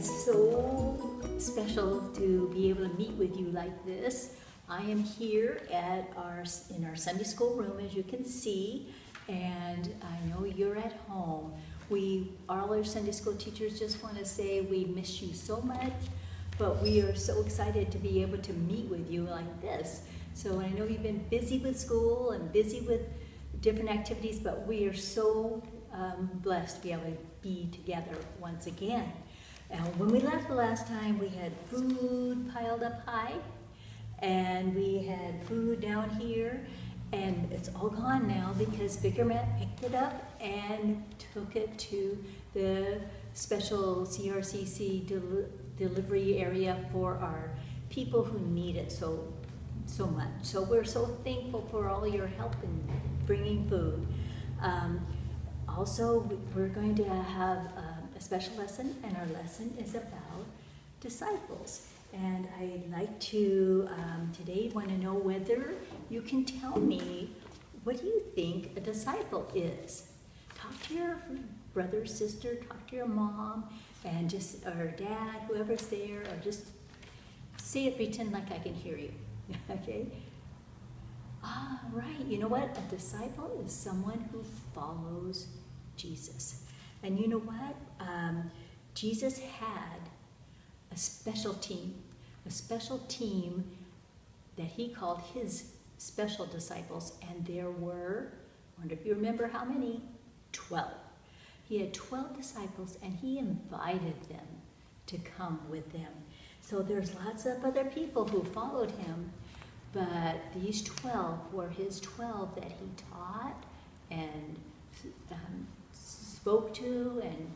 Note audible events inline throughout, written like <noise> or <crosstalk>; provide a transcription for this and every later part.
it's so special to be able to meet with you like this. I am here at our in our Sunday school room, as you can see, and I know you're at home. We, all our Sunday school teachers, just want to say we miss you so much, but we are so excited to be able to meet with you like this. So I know you've been busy with school and busy with different activities, but we are so um, blessed to be able to be together once again. And when we left the last time, we had food piled up high, and we had food down here, and it's all gone now because Vicar Matt picked it up and took it to the special CRCC del delivery area for our people who need it so so much. So we're so thankful for all your help in bringing food. Um, also, we're going to have a special lesson, and our lesson is about disciples. And I'd like to um, today want to know whether you can tell me what do you think a disciple is? Talk to your brother, sister, talk to your mom, and just, or dad, whoever's there, or just say it, pretend like I can hear you. <laughs> okay? Ah, right. You know what? A disciple is someone who follows Jesus. And you know what? Um, Jesus had a special team, a special team that he called his special disciples, and there were, I wonder if you remember how many? Twelve. He had 12 disciples, and he invited them to come with them. So there's lots of other people who followed him, but these 12 were his 12 that he taught and um, spoke to and,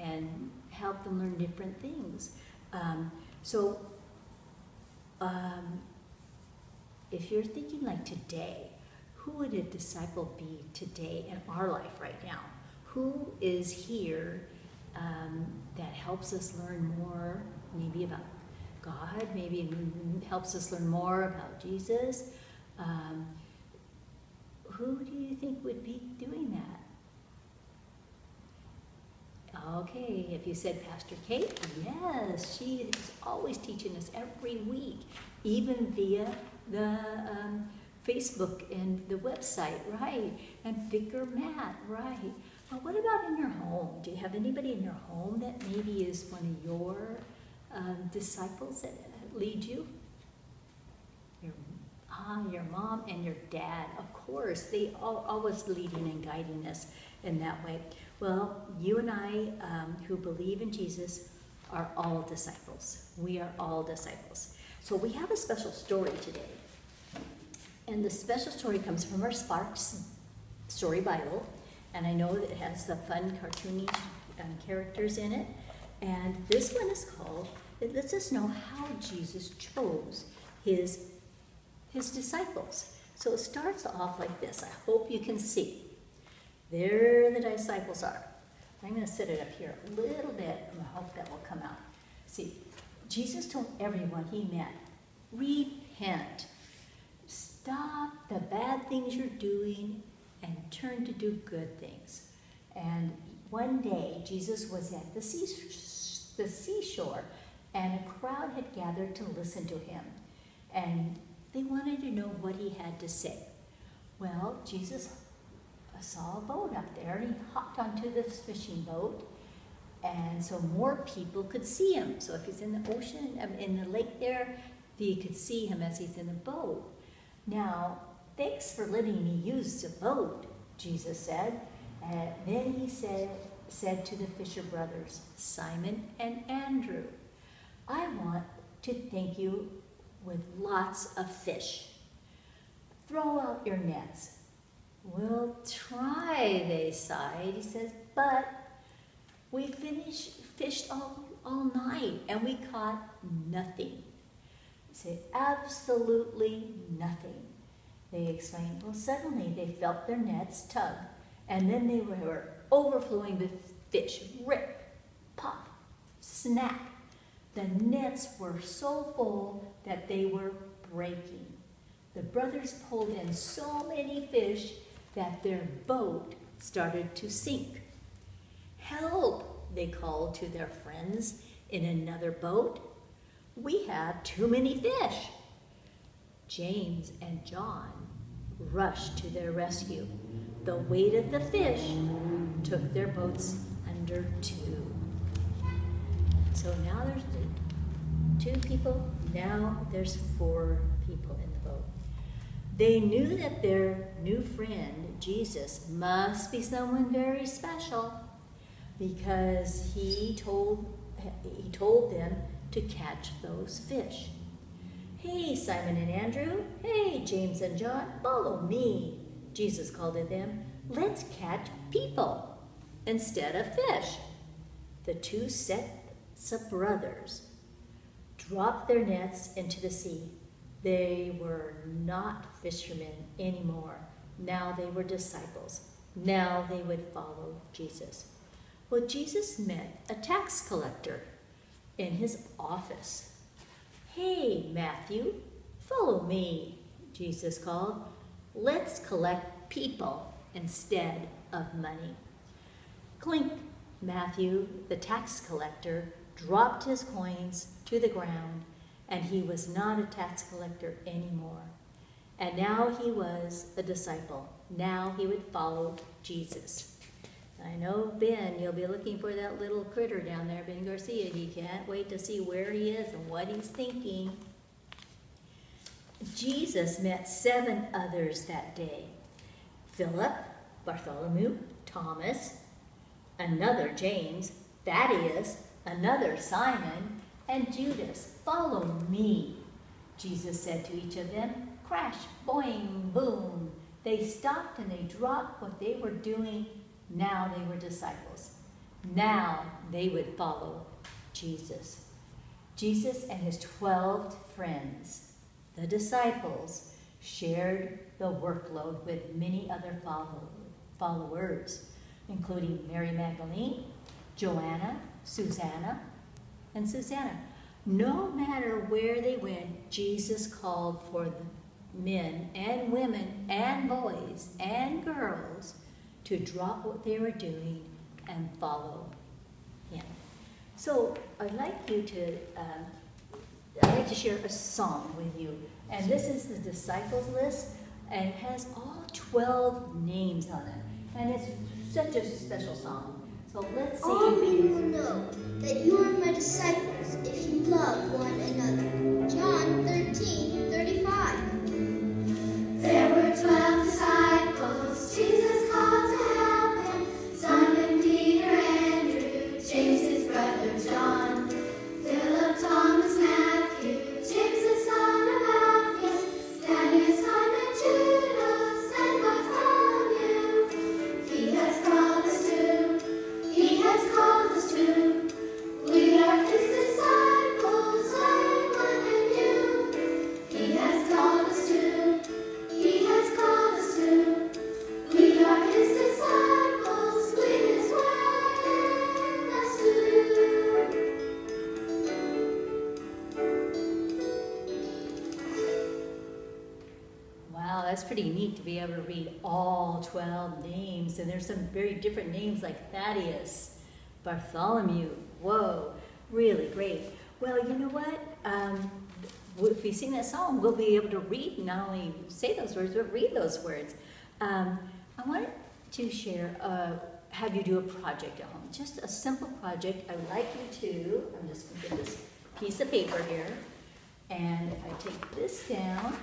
and helped them learn different things. Um, so um, if you're thinking like today, who would a disciple be today in our life right now? Who is here um, that helps us learn more maybe about God, maybe helps us learn more about Jesus. Um, who do you think would be doing that? Okay, if you said Pastor Kate, yes, she is always teaching us every week, even via the um, Facebook and the website, right? And Vicar Matt, right? Well, what about in your home? Do you have anybody in your home that maybe is one of your um, disciples that lead you? Your, ah, your mom and your dad, of course, they are always leading and guiding us in that way. Well, you and I, um, who believe in Jesus, are all disciples. We are all disciples. So we have a special story today. And the special story comes from our Sparks Story Bible. And I know that it has the fun cartoony um, characters in it. And this one is called, it lets us know how Jesus chose his, his disciples. So it starts off like this. I hope you can see. There the disciples are. I'm going to set it up here a little bit, and I hope that will come out. See, Jesus told everyone he met, repent. Stop the bad things you're doing and turn to do good things. And one day, Jesus was at the sea, the seashore, and a crowd had gathered to listen to him. And they wanted to know what he had to say. Well, Jesus saw a boat up there, and he hopped onto this fishing boat, and so more people could see him. So if he's in the ocean, in the lake there, they could see him as he's in the boat. Now, thanks for letting me use the boat, Jesus said. And then he said, said to the Fisher brothers, Simon and Andrew, I want to thank you with lots of fish. Throw out your nets. We'll try, they sighed. He says, but we finished, fished all, all night and we caught nothing. He said, absolutely nothing. They exclaimed. Well, suddenly they felt their nets tug, and then they were overflowing with fish. Rip, pop, snap. The nets were so full that they were breaking. The brothers pulled in so many fish that their boat started to sink. Help, they called to their friends. in another boat? We have too many fish. James and John rushed to their rescue. The weight of the fish took their boats under two. So now there's two people, now there's four people in the boat. They knew that their new friend, Jesus, must be someone very special because he told, he told them to catch those fish. Hey, Simon and Andrew. Hey, James and John. Follow me, Jesus called to them. Let's catch people instead of fish. The two sets of brothers dropped their nets into the sea. They were not fishermen anymore. Now they were disciples. Now they would follow Jesus. Well, Jesus met a tax collector in his office. Hey, Matthew, follow me, Jesus called. Let's collect people instead of money. Clink, Matthew, the tax collector, dropped his coins to the ground, and he was not a tax collector anymore. And now he was a disciple. Now he would follow Jesus. I know, Ben, you'll be looking for that little critter down there, Ben Garcia. You can't wait to see where he is and what he's thinking. Jesus met seven others that day Philip, Bartholomew, Thomas, another James, Thaddeus, another Simon, and Judas. Follow me, Jesus said to each of them. Crash, boing, boom. They stopped and they dropped what they were doing. Now they were disciples. Now they would follow Jesus. Jesus and his 12 friends, the disciples, shared the workload with many other follow followers including Mary Magdalene, Joanna, Susanna, and Susanna. No matter where they went, Jesus called for men and women and boys and girls to drop what they were doing and follow him. So I'd like you to, um, I'd like to share a song with you. And this is the disciples list, and it has all 12 names on it. And it's such a special song. So let's see. All will know that you are my disciples if love one Wow, neat to be able to read all 12 names. And there's some very different names like Thaddeus, Bartholomew. Whoa, really great. Well, you know what? Um, if we sing that song, we'll be able to read, not only say those words, but read those words. Um, I wanted to share, uh, have you do a project at home. Just a simple project. I would like you to, I'm just going to get this piece of paper here. And if I take this down,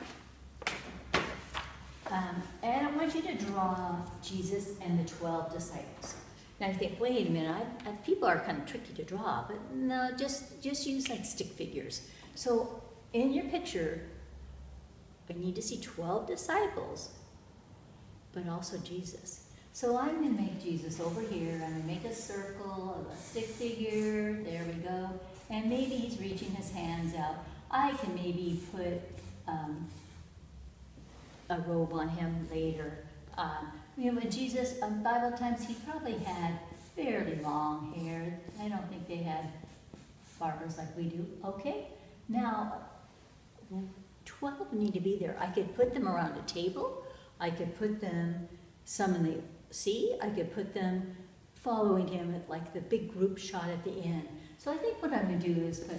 um, and I want you to draw Jesus and the 12 disciples. Now you think, wait a minute, I, I, people are kind of tricky to draw, but no, just, just use like stick figures. So in your picture, I need to see 12 disciples, but also Jesus. So I'm going to make Jesus over here. I'm going to make a circle of a stick figure. There we go. And maybe he's reaching his hands out. I can maybe put um, a robe on him later. Um, you know, when Jesus, um, Bible times, he probably had fairly long hair. I don't think they had barbers like we do. Okay, now 12 need to be there. I could put them around a table. I could put them some in the sea. I could put them following him at like the big group shot at the end. So I think what I'm gonna do is put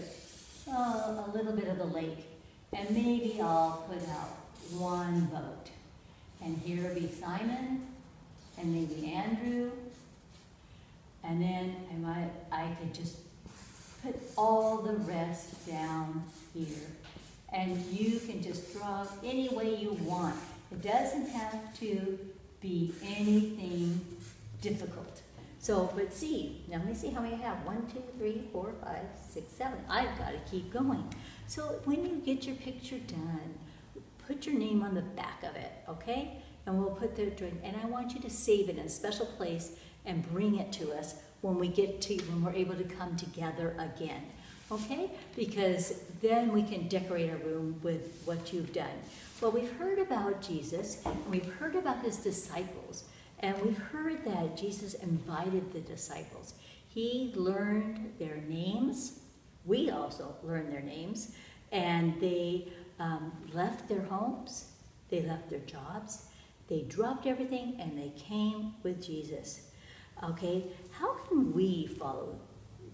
uh, a little bit of the lake, and maybe I'll put out one boat. And here will be Simon, and maybe Andrew, and then I might, I could just put all the rest down here. And you can just draw any way you want. It doesn't have to be anything difficult. So, but see, now let me see how many I have. One, two, three, four, five, six, seven. I've got to keep going. So when you get your picture done, put your name on the back of it, okay? And we'll put the, drink, and I want you to save it in a special place and bring it to us when we get to, when we're able to come together again, okay? Because then we can decorate our room with what you've done. Well, we've heard about Jesus, and we've heard about his disciples, and we've heard that Jesus invited the disciples. He learned their names. We also learned their names, and they um, left their homes, they left their jobs, they dropped everything, and they came with Jesus. Okay, how can we follow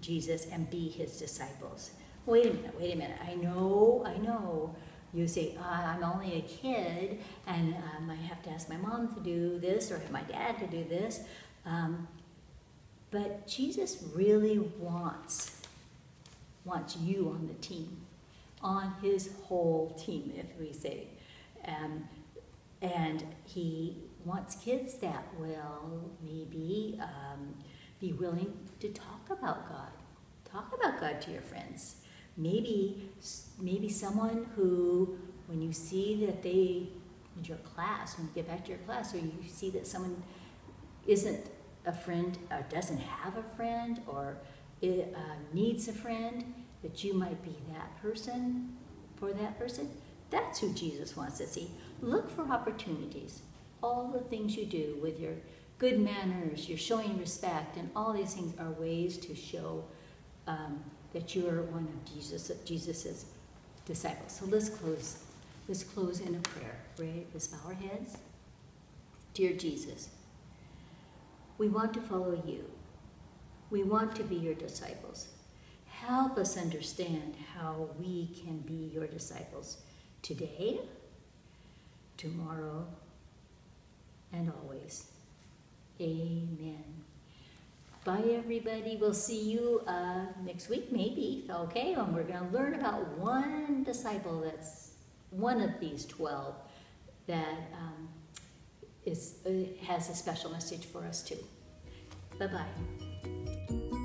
Jesus and be his disciples? Wait a minute, wait a minute. I know, I know. You say, "Ah, I'm only a kid and um, I have to ask my mom to do this or my dad to do this. Um, but Jesus really wants, wants you on the team, on his whole team, if we say. Um, and he wants kids that will maybe um, be willing to talk about God. Talk about God to your friends. Maybe, maybe someone who, when you see that they, in your class, when you get back to your class, or you see that someone isn't a friend, or doesn't have a friend, or uh, needs a friend, that you might be that person for that person. That's who Jesus wants to see. Look for opportunities. All the things you do with your good manners, you're showing respect, and all these things are ways to show um, that you're one of Jesus, Jesus's disciples. So let's close. Let's close in a prayer. Right? Let's bow our heads. Dear Jesus, we want to follow you. We want to be your disciples. Help us understand how we can be your disciples today, tomorrow, and always. Amen. Bye, everybody. We'll see you uh, next week, maybe. Okay, and we're going to learn about one disciple that's one of these 12 that um, is, uh, has a special message for us, too. Bye bye.